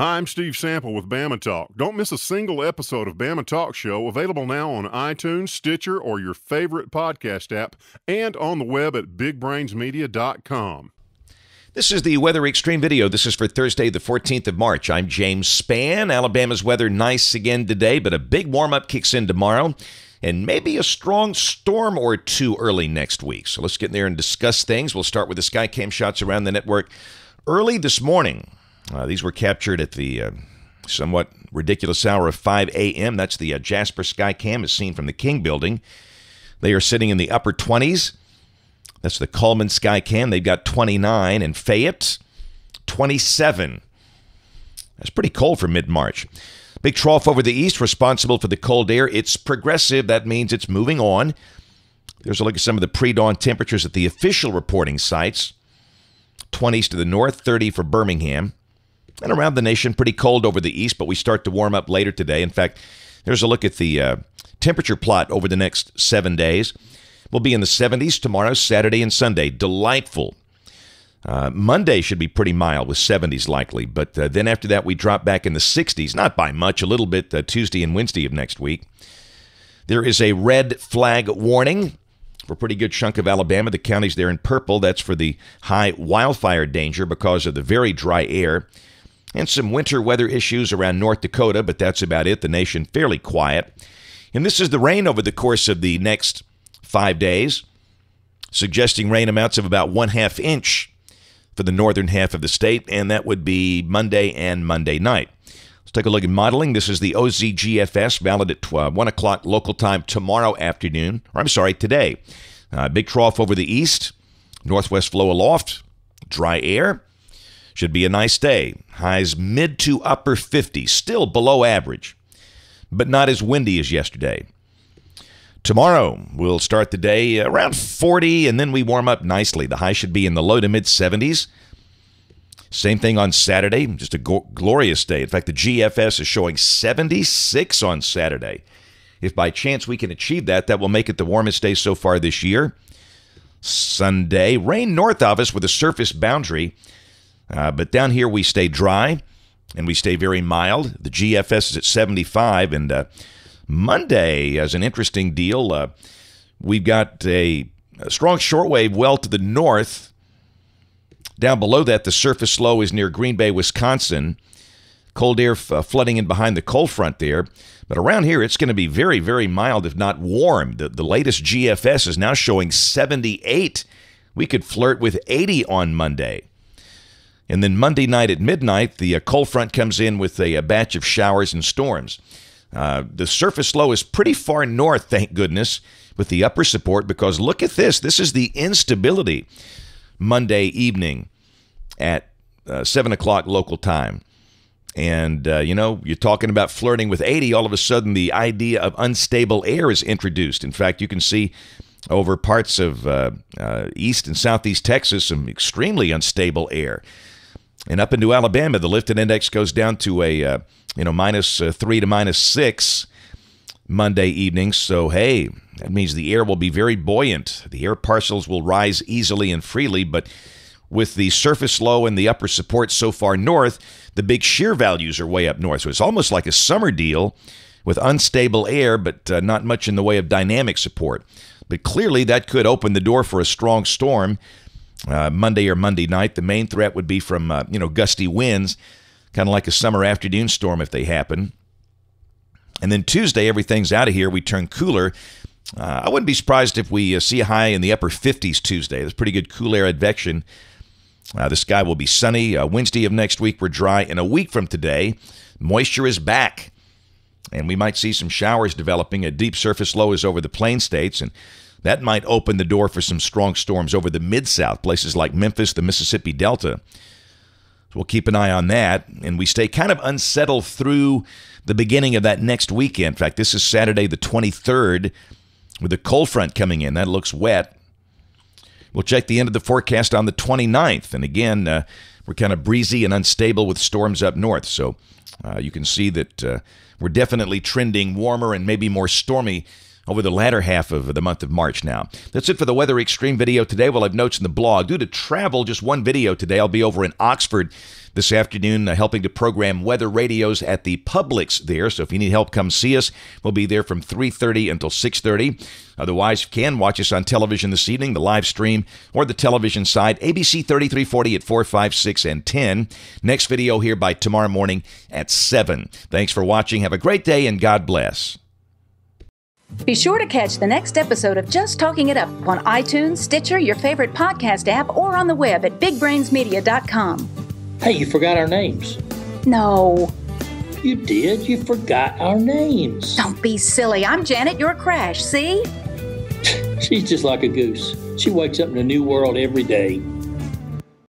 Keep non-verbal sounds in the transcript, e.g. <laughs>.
Hi, I'm Steve Sample with Bama Talk. Don't miss a single episode of Bama Talk Show available now on iTunes, Stitcher, or your favorite podcast app, and on the web at bigbrainsmedia.com. This is the Weather Xtreme video. This is for Thursday, the 14th of March. I'm James Spann. Alabama's weather nice again today, but a big warm up kicks in tomorrow and maybe a strong storm or two early next week. So let's get in there and discuss things. We'll start with the Skycam shots around the network early this morning. Uh, these were captured at the uh, somewhat ridiculous hour of 5 a.m. That's the uh, Jasper Skycam, as seen from the King building. They are sitting in the upper 20s. That's the Cullman Skycam. They've got 29. And Fayette, 27. That's pretty cold for mid March. Big trough over the east, responsible for the cold air. It's progressive. That means it's moving on. There's a look at some of the pre dawn temperatures at the official reporting sites 20s to the north, 30 for Birmingham and around the nation, pretty cold over the east, but we start to warm up later today. In fact, there's a look at the uh, temperature plot over the next seven days. We'll be in the 70s tomorrow, Saturday, and Sunday. Delightful. Uh, Monday should be pretty mild with 70s likely, but uh, then after that, we drop back in the 60s, not by much, a little bit uh, Tuesday and Wednesday of next week. There is a red flag warning for a pretty good chunk of Alabama. The counties there in purple, that's for the high wildfire danger because of the very dry air and some winter weather issues around North Dakota, but that's about it. The nation fairly quiet. And this is the rain over the course of the next five days, suggesting rain amounts of about one half inch for the northern half of the state, and that would be Monday and Monday night. Let's take a look at modeling. This is the OZGFS, valid at 12, 1 o'clock local time tomorrow afternoon, or I'm sorry, today. Uh, big trough over the east, northwest flow aloft, dry air. Should be a nice day. Highs mid to upper 50, still below average, but not as windy as yesterday. Tomorrow, we'll start the day around 40 and then we warm up nicely. The high should be in the low to mid 70s. Same thing on Saturday, just a go- glorious day. In fact, the GFS is showing 76 on Saturday. If by chance we can achieve that, that will make it the warmest day so far this year. Sunday, rain north of us with a surface boundary uh, but down here we stay dry and we stay very mild. The GFS is at 75. And uh, Monday, as an interesting deal, uh, we've got a, a strong shortwave well to the north. Down below that, the surface low is near Green Bay, Wisconsin. Cold air f- uh, flooding in behind the cold front there. But around here, it's going to be very, very mild, if not warm. The, the latest GFS is now showing 78. We could flirt with 80 on Monday. And then Monday night at midnight, the uh, cold front comes in with a, a batch of showers and storms. Uh, the surface low is pretty far north, thank goodness, with the upper support because look at this. This is the instability Monday evening at uh, 7 o'clock local time. And, uh, you know, you're talking about flirting with 80. All of a sudden, the idea of unstable air is introduced. In fact, you can see over parts of uh, uh, east and southeast Texas some extremely unstable air. And up into Alabama, the lifted index goes down to a uh, you know minus, uh, three to minus six Monday evening. So hey, that means the air will be very buoyant. The air parcels will rise easily and freely, but with the surface low and the upper support so far north, the big shear values are way up north. So it's almost like a summer deal with unstable air, but uh, not much in the way of dynamic support. But clearly, that could open the door for a strong storm uh, Monday or Monday night. The main threat would be from uh, you know gusty winds, kind of like a summer afternoon storm if they happen. And then Tuesday, everything's out of here. We turn cooler. Uh, I wouldn't be surprised if we uh, see a high in the upper 50s Tuesday. There's pretty good cool air advection. Uh, the sky will be sunny. Wednesday of next week, we're dry. And a week from today, moisture is back. And we might see some showers developing. A deep surface low is over the plain states. And that might open the door for some strong storms over the Mid South, places like Memphis, the Mississippi Delta. So we'll keep an eye on that. And we stay kind of unsettled through the beginning of that next weekend. In fact, this is Saturday, the 23rd, with a cold front coming in. That looks wet. We'll check the end of the forecast on the 29th. And again, uh, we're kind of breezy and unstable with storms up north. So uh, you can see that uh, we're definitely trending warmer and maybe more stormy over the latter half of the month of March now. That's it for the Weather Xtreme video today. We'll have notes in the blog. Due to travel, just one video today. I'll be over in Oxford this afternoon, uh, helping to program weather radios at the Publix there. So if you need help, come see us. We'll be there from 3:30 until 6:30. Otherwise, you can watch us on television this evening, the live stream, or the television side, ABC 3340 at 4, 5, 6, and 10. Next video here by tomorrow morning at 7. Thanks for watching. Have a great day, and God bless. Be sure to catch the next episode of Just Talking It Up on iTunes, Stitcher, your favorite podcast app, or on the web at bigbrainsmedia.com. Hey, you forgot our names. No. You did. You forgot our names. Don't be silly. I'm Janet, your crash, see? <laughs> She's just like a goose. She wakes up in a new world every day.